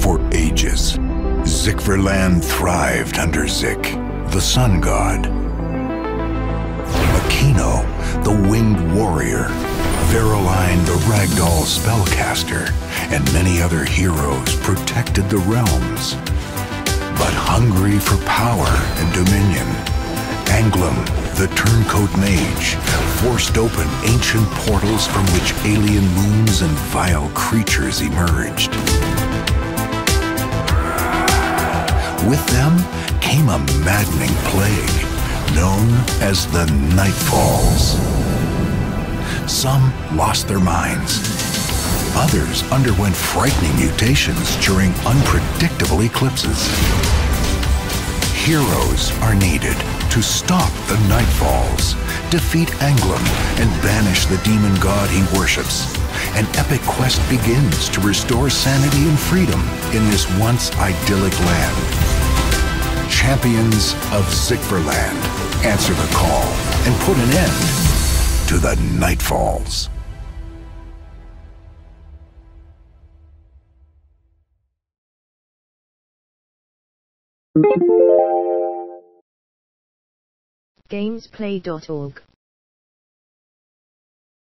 For ages, Zikverländ thrived under Zik, the sun god. Makino, the winged warrior, Veroline, the ragdoll spellcaster, and many other heroes protected the realms. But hungry for power and dominion, Ahnglum, the turncoat mage, forced open ancient portals from which alien moons and vile creatures emerged. With them came a maddening plague known as the Nightfalls. Some lost their minds. Others underwent frightening mutations during unpredictable eclipses. Heroes are needed to stop the Nightfalls, defeat Ahnglum, and banish the demon god he worships. An epic quest begins to restore sanity and freedom in this once idyllic land. Champions of Zikverländ answer the call and put an end to the Nightfalls. Gamezplay.org